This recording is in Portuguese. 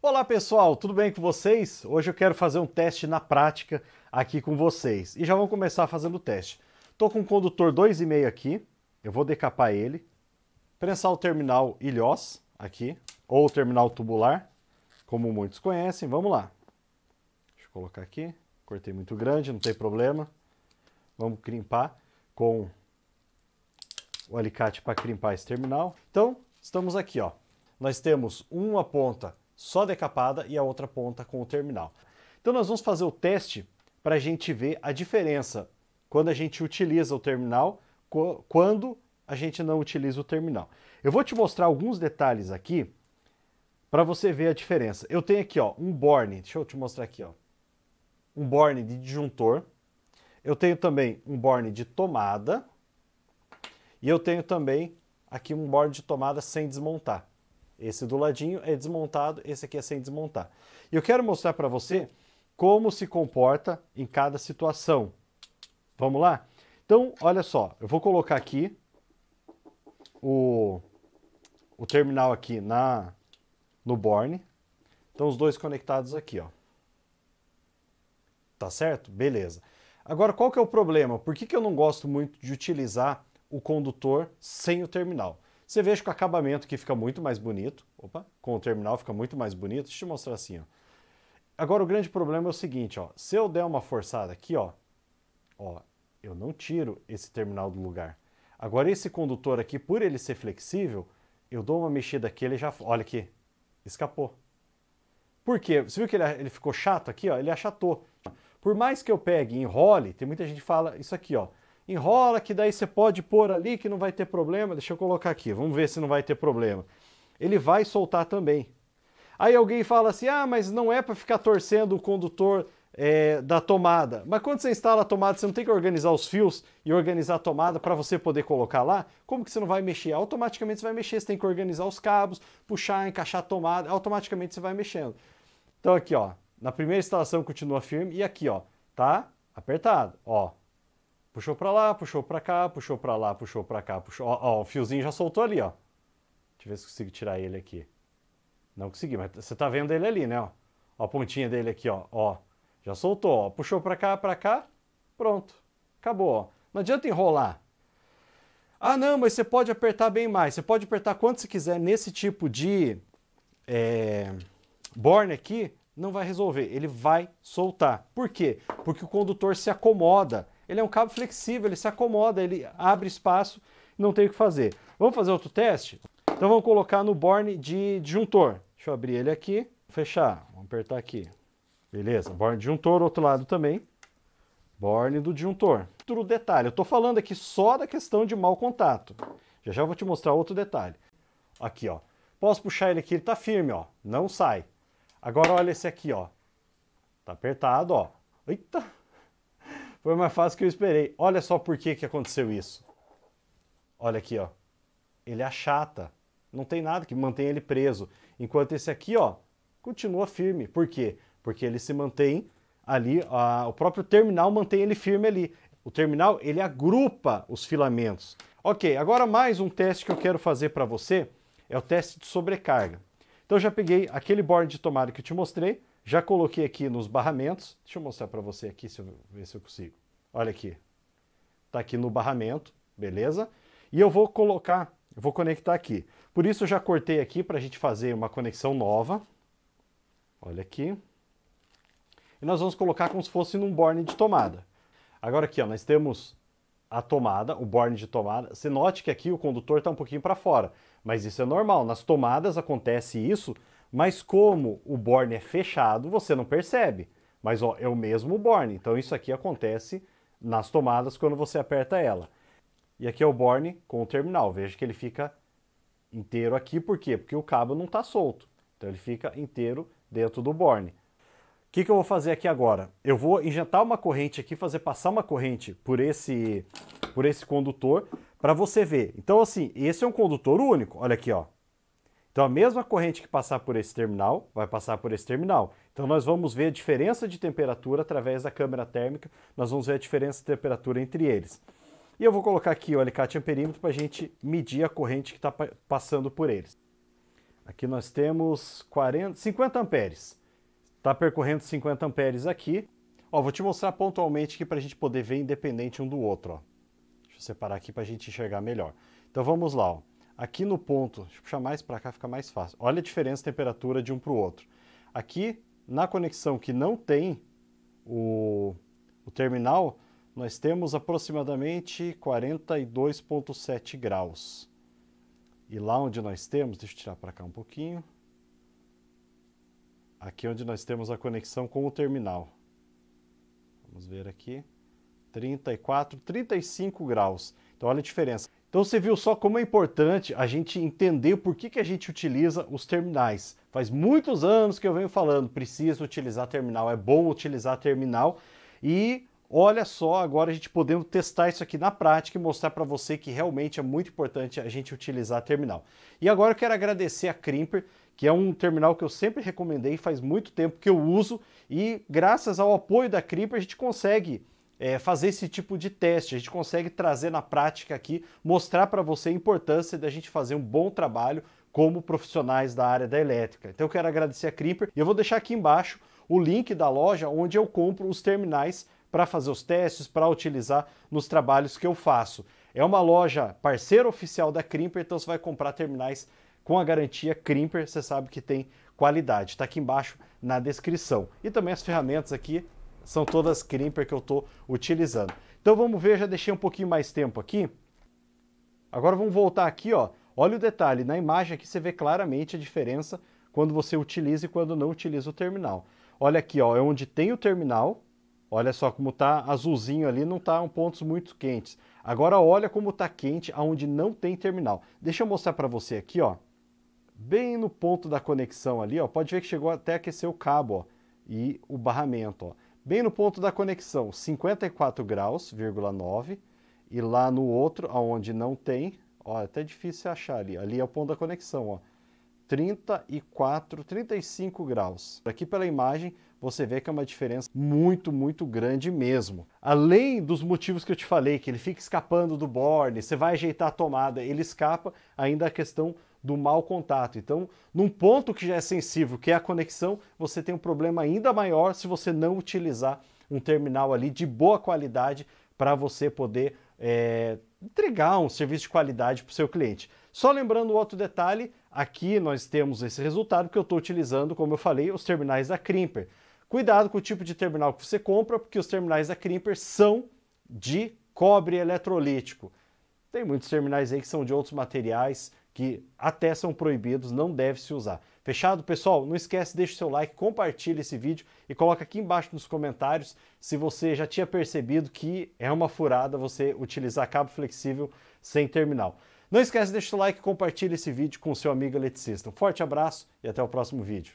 Olá pessoal, tudo bem com vocês? Hoje eu quero fazer um teste na prática aqui com vocês. E já vamos começar fazendo o teste. Estou com um condutor 2,5 aqui, eu vou decapar ele, prensar o terminal ilhós aqui, ou o terminal tubular, como muitos conhecem. Vamos lá. Deixa eu colocar aqui, cortei muito grande, não tem problema. Vamos crimpar com o alicate para crimpar esse terminal. Então, estamos aqui, ó. Nós temos uma ponta só decapada e a outra ponta com o terminal. Então nós vamos fazer o teste para a gente ver a diferença quando a gente utiliza o terminal, quando a gente não utiliza o terminal. Eu vou te mostrar alguns detalhes aqui para você ver a diferença. Eu tenho aqui ó, um borne, deixa eu te mostrar aqui, ó, um borne de disjuntor. Eu tenho também um borne de tomada e eu tenho também aqui um borne de tomada sem desmontar. Esse do ladinho é desmontado, esse aqui é sem desmontar. E eu quero mostrar para você como se comporta em cada situação. Vamos lá? Então, olha só, eu vou colocar aqui o, o terminal aqui na, no borne. Então, os dois conectados aqui, ó. Tá certo? Beleza. Agora, qual que é o problema? Por que, que eu não gosto muito de utilizar o condutor sem o terminal? Você veja que o acabamento aqui fica muito mais bonito. Opa, com o terminal fica muito mais bonito. Deixa eu te mostrar assim, ó. Agora o grande problema é o seguinte, ó. Se eu der uma forçada aqui, ó, ó, eu não tiro esse terminal do lugar. Agora esse condutor aqui, por ele ser flexível, eu dou uma mexida aqui, ele já, olha aqui, escapou. Por quê? Você viu que ele, ele ficou chato aqui, ó? Ele achatou. Por mais que eu pegue e enrole, tem muita gente que fala isso aqui, ó enrola que daí você pode pôr ali que não vai ter problema. Deixa eu colocar aqui, vamos ver se não vai ter problema. Ele vai soltar também. Aí alguém fala assim, ah, mas não é para ficar torcendo o condutor é, da tomada. Mas quando você instala a tomada, você não tem que organizar os fios e organizar a tomada para você poder colocar lá? Como que você não vai mexer? Automaticamente você vai mexer, você tem que organizar os cabos, puxar, encaixar a tomada, automaticamente você vai mexendo. Então aqui, ó, na primeira instalação continua firme e aqui, ó, tá apertado, ó, Puxou para lá, puxou para cá, puxou para lá, puxou para cá, puxou. Ó, ó, o fiozinho já soltou ali, ó. Deixa eu ver se consigo tirar ele aqui. Não consegui, mas você tá vendo ele ali, né, ó. ó a pontinha dele aqui, ó, ó. Já soltou, ó. Puxou para cá, para cá. Pronto. Acabou, ó. Não adianta enrolar. Ah, não, mas você pode apertar bem mais. Você pode apertar quanto você quiser nesse tipo de é, borne aqui, não vai resolver. Ele vai soltar. Por quê? Porque o condutor se acomoda ele é um cabo flexível, ele se acomoda, ele abre espaço, não tem o que fazer. Vamos fazer outro teste? Então vamos colocar no borne de disjuntor. Deixa eu abrir ele aqui, fechar, vamos apertar aqui. Beleza, borne de disjuntor, outro lado também. Borne do disjuntor. Outro detalhe, eu estou falando aqui só da questão de mau contato. Já já vou te mostrar outro detalhe. Aqui, ó. Posso puxar ele aqui, ele está firme, ó. Não sai. Agora olha esse aqui, ó. Tá apertado, ó. Eita! Foi mais fácil que eu esperei. Olha só por que, que aconteceu isso. Olha aqui, ó. Ele achata. Não tem nada que mantenha ele preso. Enquanto esse aqui, ó, continua firme. Por quê? Porque ele se mantém ali, a, o próprio terminal mantém ele firme ali. O terminal, ele agrupa os filamentos. Ok, agora mais um teste que eu quero fazer para você é o teste de sobrecarga. Então eu já peguei aquele board de tomada que eu te mostrei, já coloquei aqui nos barramentos. Deixa eu mostrar para você aqui, se eu ver se eu consigo. Olha aqui. Está aqui no barramento, beleza? E eu vou colocar, eu vou conectar aqui. Por isso eu já cortei aqui para a gente fazer uma conexão nova. Olha aqui. E nós vamos colocar como se fosse num borne de tomada. Agora aqui, ó, nós temos a tomada, o borne de tomada. Você note que aqui o condutor está um pouquinho para fora, mas isso é normal. Nas tomadas acontece isso mas como o borne é fechado, você não percebe. Mas ó, é o mesmo borne. Então isso aqui acontece nas tomadas quando você aperta ela. E aqui é o borne com o terminal. Veja que ele fica inteiro aqui. Por quê? Porque o cabo não está solto. Então ele fica inteiro dentro do borne. O que, que eu vou fazer aqui agora? Eu vou injetar uma corrente aqui, fazer passar uma corrente por esse, por esse condutor para você ver. Então assim, esse é um condutor único. Olha aqui, ó. Então a mesma corrente que passar por esse terminal vai passar por esse terminal. Então nós vamos ver a diferença de temperatura através da câmera térmica, nós vamos ver a diferença de temperatura entre eles. E eu vou colocar aqui o alicate amperímetro para a gente medir a corrente que está passando por eles. Aqui nós temos 40, 50 amperes. Está percorrendo 50 amperes aqui. Ó, vou te mostrar pontualmente aqui para a gente poder ver independente um do outro. Ó. Deixa eu separar aqui para a gente enxergar melhor. Então vamos lá. Ó. Aqui no ponto, deixa eu puxar mais para cá, fica mais fácil. Olha a diferença de temperatura de um para o outro. Aqui, na conexão que não tem o, o terminal, nós temos aproximadamente 42,7 graus. E lá onde nós temos, deixa eu tirar para cá um pouquinho, aqui onde nós temos a conexão com o terminal. Vamos ver aqui, 34, 35 graus. Então olha a diferença. Então você viu só como é importante a gente entender por que, que a gente utiliza os terminais. Faz muitos anos que eu venho falando, precisa utilizar terminal, é bom utilizar terminal e Olha só, agora a gente podendo testar isso aqui na prática e mostrar para você que realmente é muito importante a gente utilizar terminal. E agora eu quero agradecer a Crimper, que é um terminal que eu sempre recomendei, faz muito tempo que eu uso e graças ao apoio da Crimper a gente consegue é, fazer esse tipo de teste, a gente consegue trazer na prática aqui, mostrar para você a importância da gente fazer um bom trabalho como profissionais da área da elétrica. Então eu quero agradecer a Crimper e eu vou deixar aqui embaixo o link da loja onde eu compro os terminais para fazer os testes, para utilizar nos trabalhos que eu faço. É uma loja parceira oficial da Crimper, então você vai comprar terminais com a garantia Crimper, você sabe que tem qualidade. Está aqui embaixo na descrição. E também as ferramentas aqui são todas Crimper que eu estou utilizando. Então vamos ver, já deixei um pouquinho mais tempo aqui. Agora vamos voltar aqui, ó. Olha o detalhe, na imagem aqui você vê claramente a diferença quando você utiliza e quando não utiliza o terminal. Olha aqui, ó, é onde tem o terminal, Olha só como está azulzinho ali, não está um pontos muito quentes. Agora olha como está quente aonde não tem terminal. Deixa eu mostrar para você aqui, ó. Bem no ponto da conexão ali, ó. Pode ver que chegou até a aquecer o cabo, ó. E o barramento, ó. Bem no ponto da conexão, 54 graus, 9. E lá no outro, aonde não tem, ó, é até difícil achar ali. Ali é o ponto da conexão, ó. 34, 35 graus. Aqui pela imagem você vê que é uma diferença muito, muito grande mesmo. Além dos motivos que eu te falei, que ele fica escapando do borne, você vai ajeitar a tomada, ele escapa, ainda a questão do mau contato. Então, num ponto que já é sensível, que é a conexão, você tem um problema ainda maior se você não utilizar um terminal ali de boa qualidade para você poder é, entregar um serviço de qualidade para o seu cliente. Só lembrando outro detalhe, aqui nós temos esse resultado que eu estou utilizando, como eu falei, os terminais da Crimper. Cuidado com o tipo de terminal que você compra, porque os terminais da Crimper são de cobre eletrolítico. Tem muitos terminais aí que são de outros materiais que até são proibidos, não deve se usar. Fechado, pessoal? Não esquece, deixa o seu like, compartilha esse vídeo e coloca aqui embaixo nos comentários se você já tinha percebido que é uma furada você utilizar cabo flexível sem terminal. Não esquece, deixa o like, compartilha esse vídeo com o seu amigo eletricista. Um forte abraço e até o próximo vídeo.